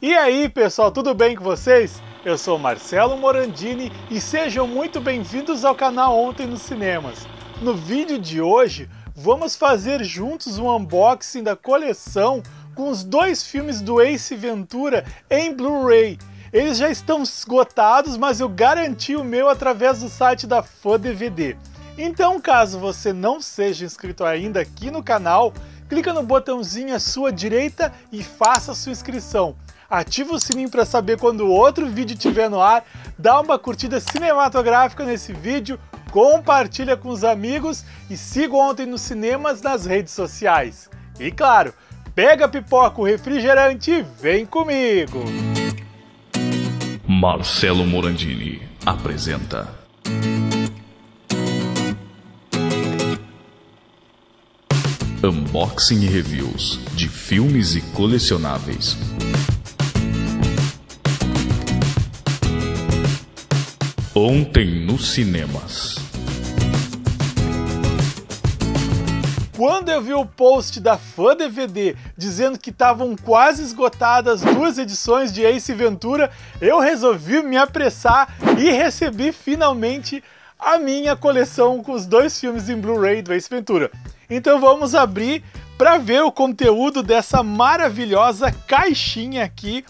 E aí, pessoal, tudo bem com vocês? Eu sou Marcelo Morandini e sejam muito bem-vindos ao canal Ontem nos Cinemas. No vídeo de hoje, vamos fazer juntos um unboxing da coleção com os dois filmes do Ace Ventura em Blu-ray. Eles já estão esgotados, mas eu garanti o meu através do site da Fã DVD. Então, caso você não seja inscrito ainda aqui no canal, clica no botãozinho à sua direita e faça sua inscrição ativa o sininho para saber quando outro vídeo estiver no ar, dá uma curtida cinematográfica nesse vídeo, compartilha com os amigos e siga ontem nos cinemas nas redes sociais. E claro, pega pipoca, o refrigerante e vem comigo! Marcelo Morandini apresenta. Unboxing e reviews de filmes e colecionáveis. Ontem nos cinemas. Quando eu vi o post da Fã DVD dizendo que estavam quase esgotadas duas edições de Ace Ventura, eu resolvi me apressar e recebi finalmente a minha coleção com os dois filmes em Blu-ray do Ace Ventura. Então vamos abrir para ver o conteúdo dessa maravilhosa caixinha aqui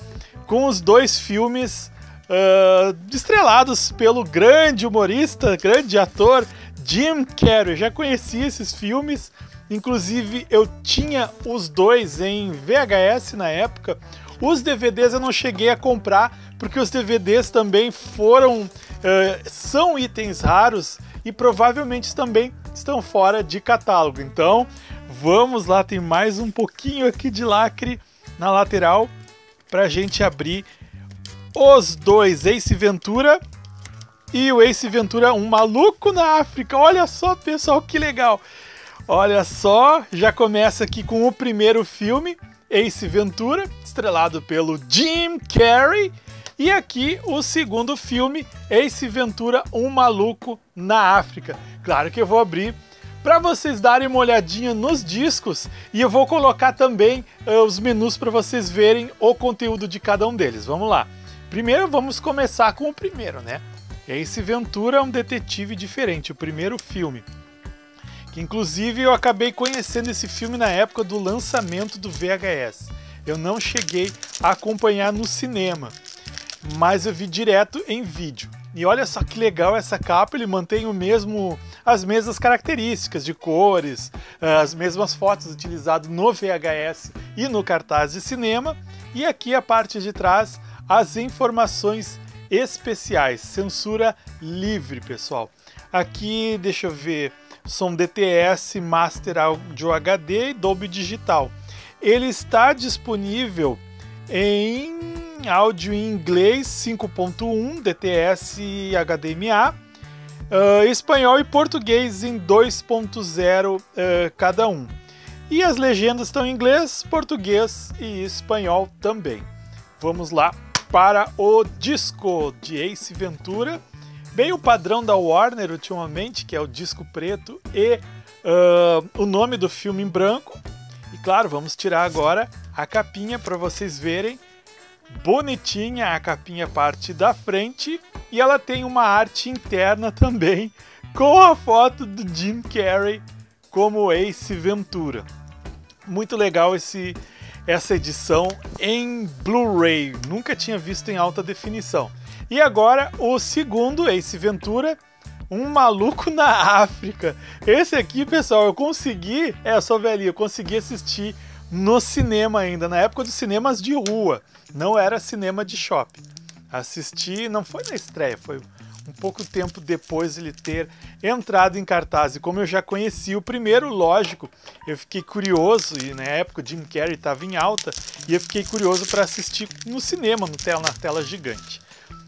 com os dois filmes uh, estrelados pelo grande humorista, grande ator Jim Carrey. Já conheci esses filmes, inclusive eu tinha os dois em VHS na época. Os DVDs eu não cheguei a comprar porque os DVDs também foram uh, são itens raros e provavelmente também estão fora de catálogo. Então, vamos lá, tem mais um pouquinho aqui de lacre na lateral para a gente abrir os dois, Ace Ventura e o Ace Ventura, um maluco na África. Olha só, pessoal, que legal. Olha só, já começa aqui com o primeiro filme, Ace Ventura, estrelado pelo Jim Carrey. E aqui o segundo filme, Ace Ventura, um maluco na África. Claro que eu vou abrir para vocês darem uma olhadinha nos discos e eu vou colocar também uh, os menus para vocês verem o conteúdo de cada um deles. Vamos lá. Primeiro vamos começar com o primeiro, né? Ace Ventura é um detetive diferente, o primeiro filme. Que inclusive eu acabei conhecendo esse filme na época do lançamento do VHS. Eu não cheguei a acompanhar no cinema, mas eu vi direto em vídeo. E olha só que legal essa capa, ele mantém o mesmo as mesmas características de cores, as mesmas fotos utilizadas no VHS e no cartaz de cinema. E aqui a parte de trás as informações especiais, censura livre, pessoal. Aqui, deixa eu ver, som DTS, Master Audio HD e Dolby Digital. Ele está disponível em áudio em inglês 5.1 DTS e HDMA, uh, espanhol e português em 2.0 uh, cada um. E as legendas estão em inglês, português e espanhol também. Vamos lá para o disco de Ace Ventura, bem o padrão da Warner ultimamente, que é o disco preto e uh, o nome do filme em branco. E claro, vamos tirar agora a capinha para vocês verem. Bonitinha a capinha parte da frente e ela tem uma arte interna também com a foto do Jim Carrey como Ace Ventura. Muito legal esse essa edição em Blu-ray. Nunca tinha visto em alta definição. E agora o segundo, Ace Ventura, um maluco na África. Esse aqui, pessoal, eu consegui, é, eu sou velhinho, eu consegui assistir no cinema ainda, na época dos cinemas de rua. Não era cinema de shopping. Assisti, não foi na estreia, foi um pouco tempo depois ele ter entrado em cartaz. E como eu já conheci o primeiro, lógico, eu fiquei curioso, e na época o Jim Carrey estava em alta, e eu fiquei curioso para assistir no cinema, no tela, na tela gigante.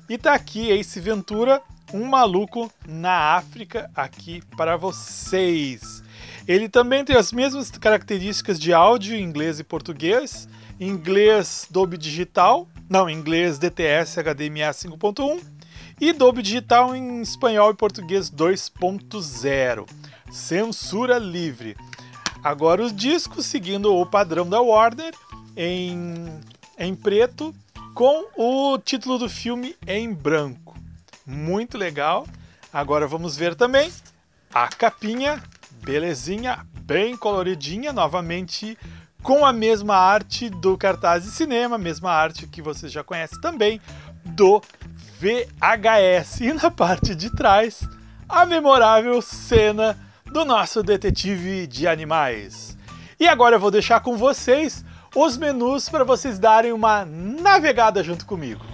E tá aqui Ace Ventura, um maluco na África, aqui para vocês. Ele também tem as mesmas características de áudio em inglês e português, inglês Dolby Digital, não, inglês DTS HDMI 5.1 e Dolby Digital em espanhol e português 2.0. Censura livre. Agora os discos seguindo o padrão da Warner em, em preto com o título do filme em branco. Muito legal. Agora vamos ver também a capinha, belezinha, bem coloridinha, novamente com a mesma arte do cartaz de cinema, mesma arte que vocês já conhecem também do VHS. E na parte de trás, a memorável cena do nosso detetive de animais. E agora eu vou deixar com vocês os menus para vocês darem uma navegada junto comigo.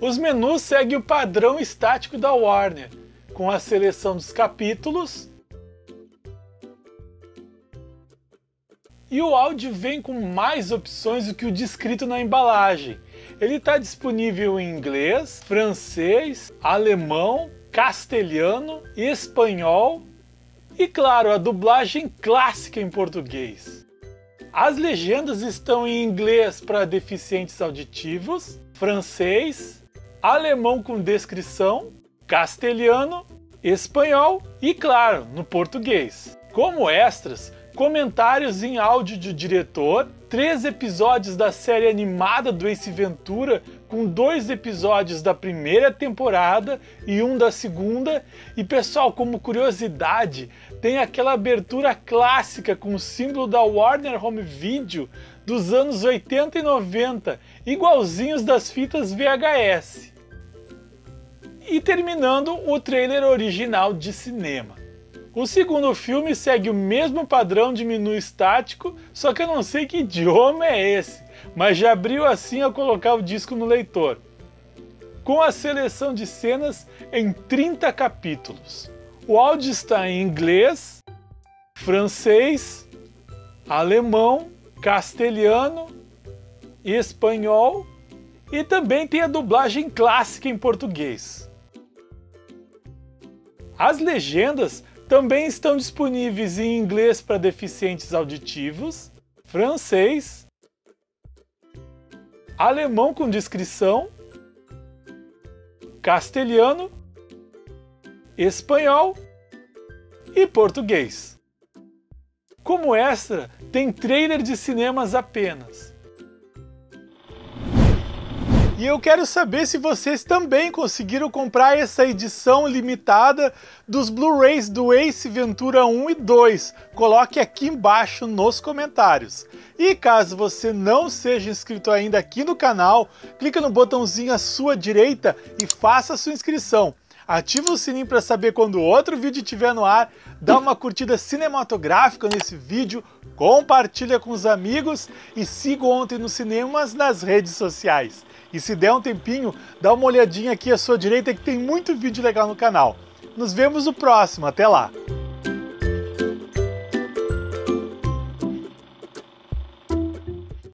Os menus seguem o padrão estático da Warner, com a seleção dos capítulos. E o áudio vem com mais opções do que o descrito na embalagem. Ele está disponível em inglês, francês, alemão, castelhano, espanhol e, claro, a dublagem clássica em português. As legendas estão em inglês para deficientes auditivos, francês, alemão com descrição, castelhano, espanhol e, claro, no português. Como extras, comentários em áudio do diretor, três episódios da série animada do Ace Ventura, com dois episódios da primeira temporada e um da segunda. E pessoal, como curiosidade, tem aquela abertura clássica com o símbolo da Warner Home Video dos anos 80 e 90, igualzinhos das fitas VHS e terminando o trailer original de cinema. O segundo filme segue o mesmo padrão de menu estático, só que eu não sei que idioma é esse, mas já abriu assim a colocar o disco no leitor. Com a seleção de cenas em 30 capítulos. O áudio está em inglês, francês, alemão, castelhano, espanhol e também tem a dublagem clássica em português. As legendas também estão disponíveis em inglês para deficientes auditivos, francês, alemão com descrição, castelhano, espanhol e português. Como extra, tem trailer de cinemas apenas. E eu quero saber se vocês também conseguiram comprar essa edição limitada dos Blu-rays do Ace Ventura 1 e 2. Coloque aqui embaixo nos comentários. E caso você não seja inscrito ainda aqui no canal, clica no botãozinho à sua direita e faça sua inscrição. Ativa o sininho para saber quando outro vídeo estiver no ar, dá uma curtida cinematográfica nesse vídeo, compartilha com os amigos e siga ontem nos cinemas nas redes sociais. E se der um tempinho, dá uma olhadinha aqui à sua direita que tem muito vídeo legal no canal. Nos vemos no próximo, até lá!